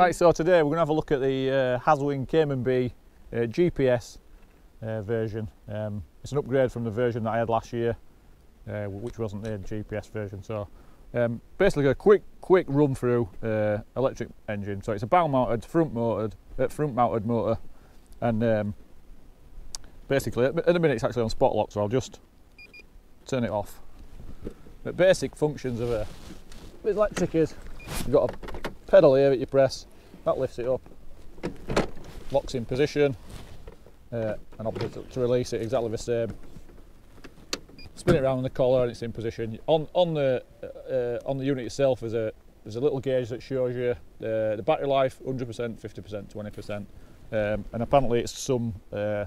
Right, so today we're going to have a look at the uh, Haswing Cayman B uh, GPS uh, version. Um, it's an upgrade from the version that I had last year, uh, which wasn't the GPS version. So um, basically a quick quick run through uh, electric engine. So it's a bow mounted, front mounted, uh, front mounted motor, and um, basically at the minute it's actually on spot lock, so I'll just turn it off. The basic functions of a electric is you've got a pedal here that you press, that lifts it up, locks in position, uh, and obviously to, release it exactly the same. Spin it around the collar and it's in position. On on the uh, on the unit itself there's a there's a little gauge that shows you uh, the battery life 100%, 50%, 20%, um, and apparently it's some uh,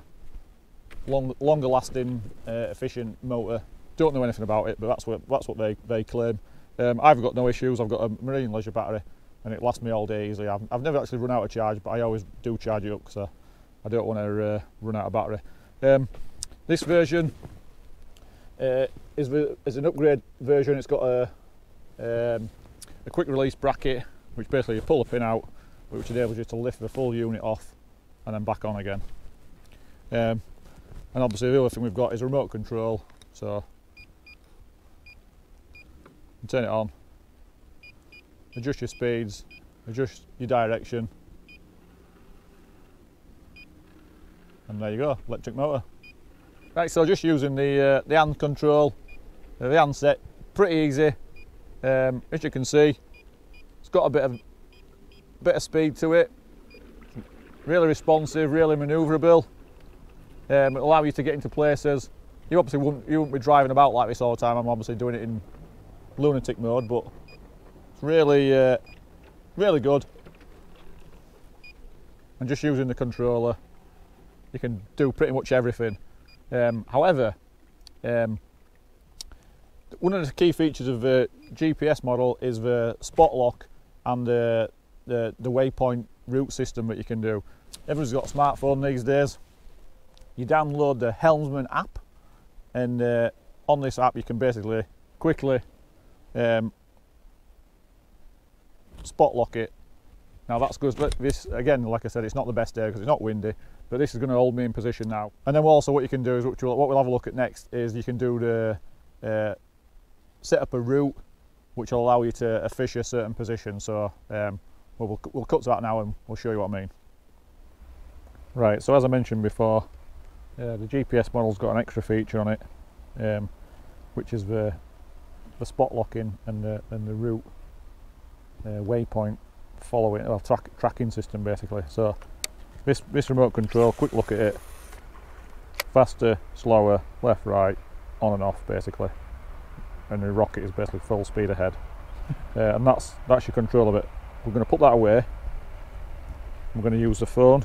long, longer lasting, uh, efficient motor. Don't know anything about it, but that's what that's what they they claim. Um, I've got no issues. I've got a marine leisure battery and it lasts me all day easily. I've, I've never actually run out of charge, but I always do charge it up because I, I, don't want to uh, run out of battery. Um, this version uh, is, is an upgrade version. It's got a, um, a quick release bracket, which basically you pull a pin out, which enables you to lift the full unit off and then back on again. Um, and obviously the other thing we've got is a remote control, so turn it on adjust your speeds, adjust your direction, and there you go, electric motor. Right, so just using the uh, the hand control, uh, the handset, pretty easy. Um, as you can see, it's got a bit of bit of speed to it. Really responsive, really manoeuvrable. Um, it'll allow you to get into places. You obviously wouldn't you wouldn't be driving about like this all the time. I'm obviously doing it in lunatic mode, but really, uh, really good. And just using the controller, you can do pretty much everything. Um, however, um, one of the key features of the GPS model is the spot lock and the, the, the waypoint route system that you can do. Everyone's got a smartphone these days. You download the Helmsman app, and uh, on this app you can basically quickly um, spot lock it. Now that's good. But this again, like I said, it's not the best day because it's not windy, but this is going to hold me in position now. And then also what you can do is, we'll, what we'll have a look at next, is you can do the uh, set up a route, which will allow you to fish a certain position. So um, we'll, cut to that now and we'll show you what I mean. Right, so as I mentioned before, uh, the GPS model's got an extra feature on it, um, which is the the spot locking and the and the route waypoint following or track, tracking system basically. So this this remote control, quick look at it, faster, slower, left, right, on and off basically, and the rocket is basically full speed ahead, uh, and that's that's your control of it. We're going to put that away. We're going to use the phone.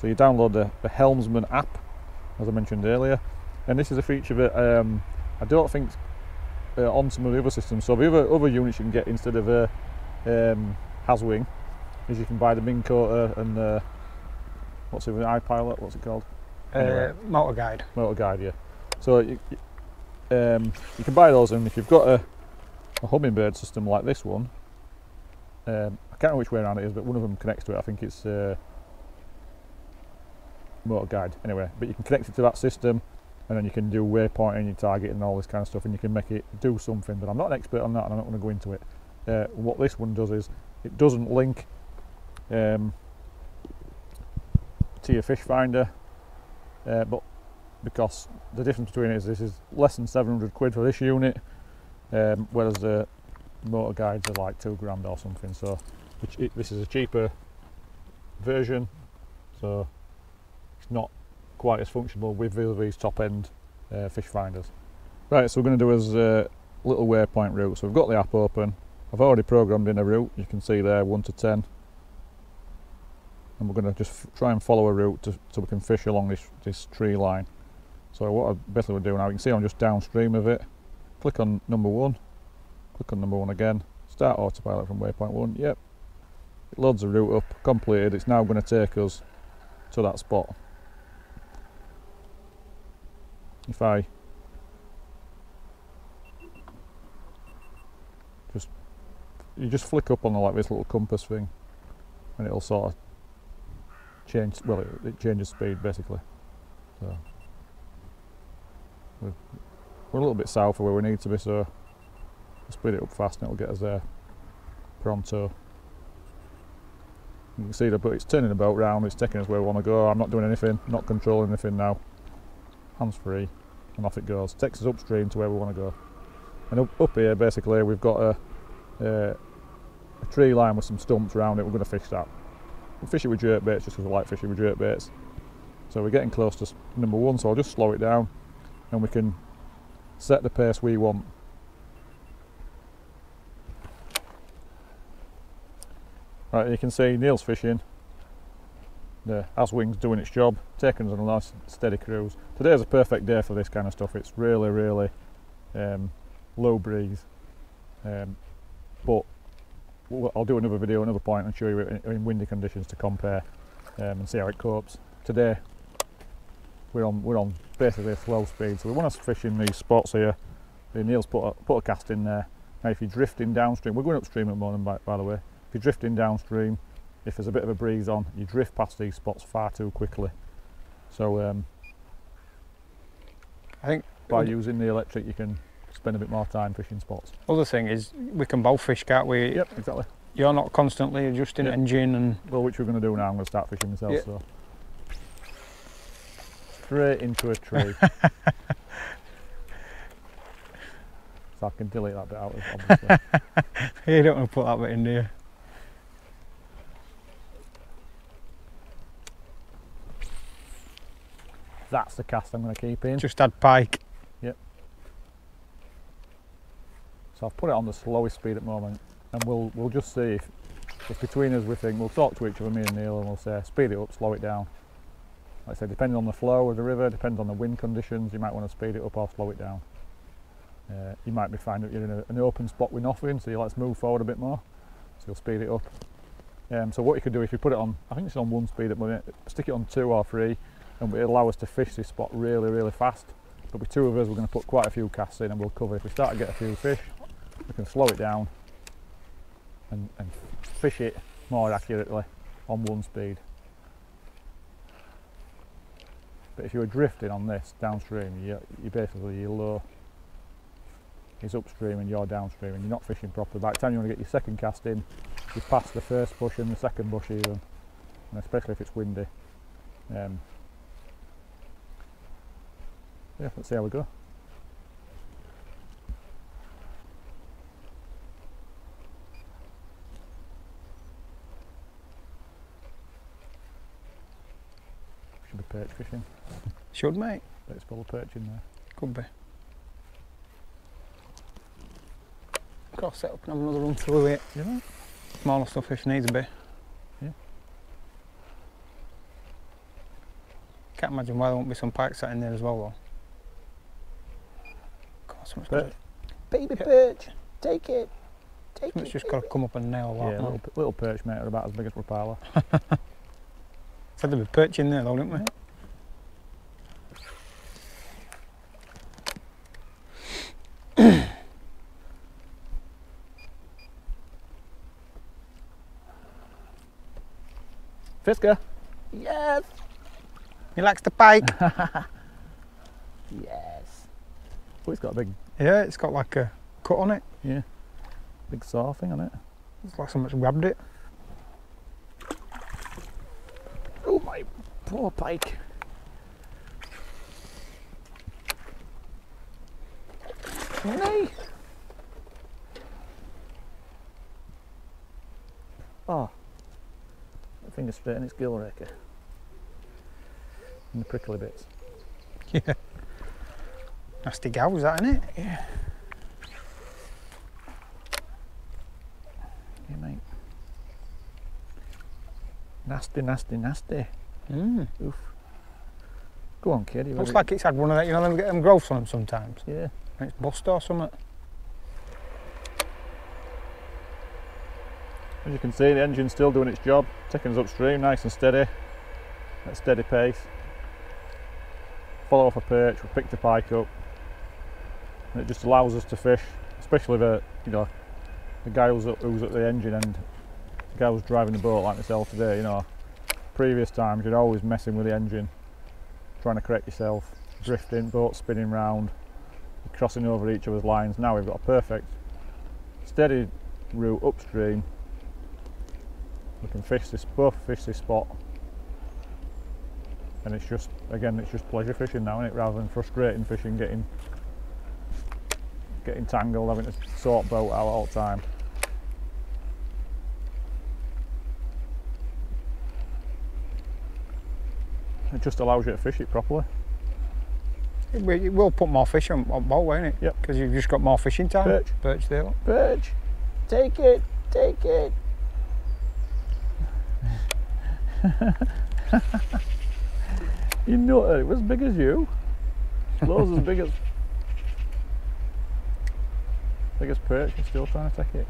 So you download the, the Helmsman app, as I mentioned earlier, and this is a feature that um, I don't think uh, on some of the other systems. So the other other units you can get instead of a um, Haswing is you can buy the Kota and the what's it with the iPilot? What's it called? Uh, anyway. Motor Guide. Motor Guide, yeah. So you, um, you can buy those, and if you've got a, a Humminbird system like this one, um, I can't remember which way around it is, but one of them connects to it. I think it's uh, Motor Guide. Anyway, but you can connect it to that system, and then you can do waypointing, your target, and all this kind of stuff, and you can make it do something. But I'm not an expert on that, and I'm not going to go into it. Uh, what this one does is it doesn't link um, to your fish finder, uh, but because the difference between it is this is less than 700 quid for this unit, um, whereas the motor guides are like two grand or something. So it, this is a cheaper version, so it's not quite as functional with these top end uh, fish finders. Right, so we're going to do as a little waypoint route. So we've got the app open, I've already programmed in a route, you can see there 1 to 10 and we're going to just try and follow a route to, so we can fish along this, this tree line. So what I basically would do now, you can see I'm just downstream of it, click on number 1, click on number 1 again, start autopilot from waypoint 1, yep, it loads the route up, completed, it's now going to take us to that spot. If I you just flick up on the, like this little compass thing and it'll sort of change. Well, it, it changes speed basically. So we're, we're a little bit south of where we need to be, so speed it up fast, and it'll get us there pronto. You can see the but it's turning the boat round. It's taking us where we want to go. I'm not doing anything, not controlling anything now. Hands free, and off it goes. Takes us upstream to where we want to go. And up, up here, basically, we've got a, a, a tree line with some stumps around it. We're going to fish that. We'll fish it with jerk baits just because we like fishing with jerk baits. So we're getting close to number one, so I'll just slow it down and we can set the pace we want. Right, you can see Neil's fishing. The Haswing's doing its job, taking us on a nice steady cruise. Today's a perfect day for this kind of stuff. It's really, really um, low breeze. Um, but I'll do another video, another point, and show you in, in windy conditions to compare um, and see how it copes. Today we're on we're on basically a slow speed, so we want to fish in these spots here. The Neil's put a, put a cast in there. Now, if you're drifting downstream, we're going upstream at the moment, by, by the way. If you're drifting downstream, if there's a bit of a breeze on, you drift past these spots far too quickly. So um, I think by using the electric, you can spend a bit more time fishing spots. other thing is we can both fish, can't we? Yep, exactly. You're not constantly adjusting Yeah. engine and Well, which we're going to do now. I'm going to start fishing myself. Yeah. So straight into a tree. so I can delete that bit out, obviously. you don't want to put that bit in there. That's the cast I'm going to keep in. Just add pike. So I've put it on the slowest speed at the moment, and we'll we'll just see if, if between us we think we'll talk to each other, me and Neil, and we'll say speed it up, slow it down. Like I say, depending on the flow of the river, depends on the wind conditions, you might want to speed it up or slow it down. Uh, you might be finding that you're in a, an open spot with nothing, so you let's move forward a bit more. So you'll speed it up. Um, so what you could do if you put it on, I think it's on one speed at the moment, stick it on two or three, and it'll allow us to fish this spot really, really fast. But with two of us, we're going to put quite a few casts in, and we'll cover. If we start to get a few fish, we can slow it down and, and fish it more accurately on one speed. But if you were drifting on this downstream, you, you basically you're low. He's upstream and you're downstream, and you're not fishing properly. By the time you want to get your second cast in, you've passed the first bush and the second bush even, and especially if it's windy. Um, yeah, let's see how we go. Perch fishing. Should, mate. But it's full of perch in there. Could be. Got to set up and have another run through it. Know? Smaller stuff if needs be. Yeah. Can't imagine why there won't be some pike sat in there as well though. God, something's But got, Baby Yeah. perch, take it. Take something's it. It's just got to come up and nail that. yeah, little, little perch mate are about as big as Rapala. Said there'd be perch in there though, didn't we? Fisker! Yes, He likes the bike. yes. Oh, it's got a big, yeah, it's got like a cut on it. yeah, big saw thing on it. It's like someone's grabbed it. Oh my poor pike. Nay. Oh, finger straight in its gill raker. And the prickly bits. Yeah. Nasty gals, that isn't it? Yeah, mate. Nasty, nasty, nasty. Mm. Oof. Go on, kid. Looks like it's had one of that, you know, them get them growths on them sometimes. Yeah. It's bust or something. As you can see, the engine's still doing its job, taking us upstream nice and steady, at a steady pace. Follow off a perch, we picked a pike up, and it just allows us to fish, especially the you know the guy who's, at- who's at the engine end. the guy was driving the boat like myself today, you know, previous times you're always messing with the engine, trying to correct yourself, drifting, boat spinning round, crossing over each other's lines. Now we've got a perfect steady route upstream. We can fish this both fish this spot. And it's just again it's just pleasure fishing now, is it? Rather than frustrating fishing, getting getting tangled, having to sort boat out all the time. It just allows you to fish it properly. It, will- put more fish on, on boat, won't it? Yep. Because you've just got more fishing time. Perch. Perch there. look. Perch. Take it. Take it. You know it was as big as you. Loads as big as big as perch. You're still trying to take it.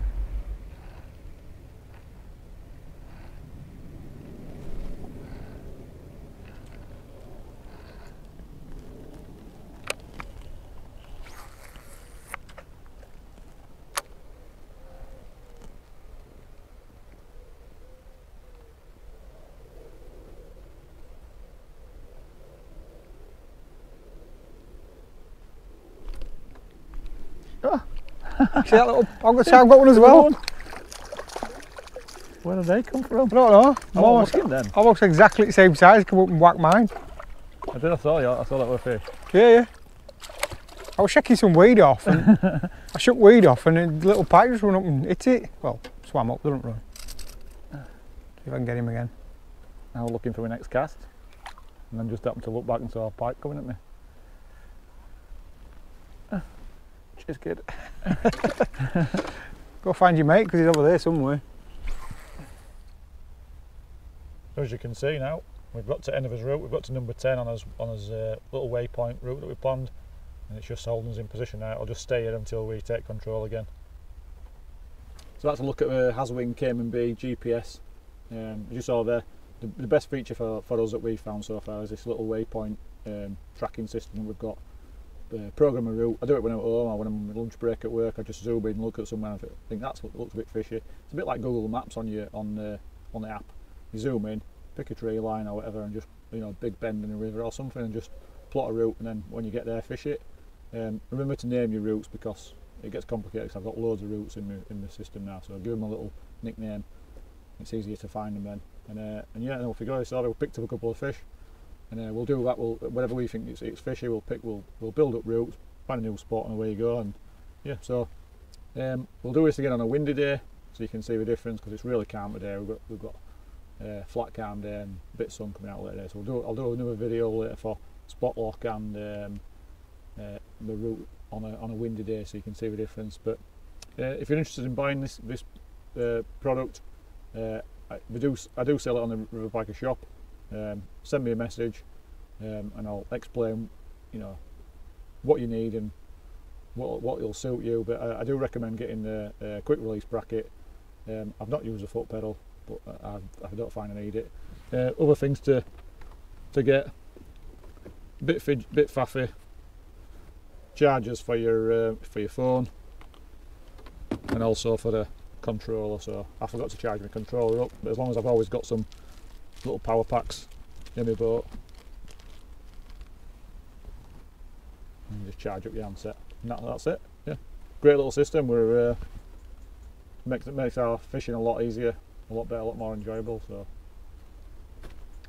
See that little? I've got, see, I've got one as well. Where did they come from? I don't know. I'm almost, look at them. almost exactly the same size. Come up and whack mine. I did. I saw you. I saw that were fish. Yeah, yeah. I was shaking some weed off and I shook weed off and a little pike just run up and hit it. Well, swam up, didn't run. See if I can get him again. Now looking for my next cast, and then just happened to look back and saw a pike coming at me. Cheers, kid. Go find your mate because he's over there somewhere. As you can see now, we've got to end of his route. We've got to number 10 on his on his uh, little waypoint route that we planned, and it's just holding us in position now. I'll just stay here until we take control again. So that's a look at the Haswing B GPS. Um, as you saw there, the, the best feature for, for us that we've found so far is this little waypoint um, tracking system we've got. Uh, program a route. I do it when I'm at home or when I'm on my lunch break at work. I just zoom in and look at somewhere. and I think that's looks a bit fishy. It's a bit like Google Maps on your on the on the app. You zoom in, pick a tree line or whatever, and just you know big bend in a river or something, and just plot a route. And then when you get there, fish it. Um, remember to name your routes because it gets complicated. Cause I've got loads of routes in the in the system now, so I give them a little nickname. It's easier to find them then. And uh, and yeah, then we go. So we picked up a couple of fish, and uh, we'll do that. We'll whatever we think it's, it's fishy, we'll pick. We'll we'll build up routes, find a new spot, and away you go. And yeah, so um, we'll do this again on a windy day, so you can see the difference because it's really calm today. We've got we've got uh, flat calm day and a bit of sun coming out later. Today. So we'll do I'll do another video later for spot lock and um, uh, the route on a on a windy day, so you can see the difference. But uh, if you're interested in buying this this uh, product, uh, I, do I do sell it on the Riverpiker shop. Um, send me a message, um, and I'll explain, you know, what you need and what what will suit you. But I, I do recommend getting the uh, quick release bracket. Um, I've not used a foot pedal, but I, I don't find I need it. Uh, other things to to get bit fidg- bit faffy chargers for your uh, for your phone and also for the controller so I forgot to charge my controller up but as long as I've always got some little power packs in my boat. And just charge up your handset. And that, that's it yeah. Great little system. We're uh, makes it makes our fishing a lot easier a lot better a lot more enjoyable so.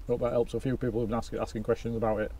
Hope that helps a few people who've been asking, asking questions about it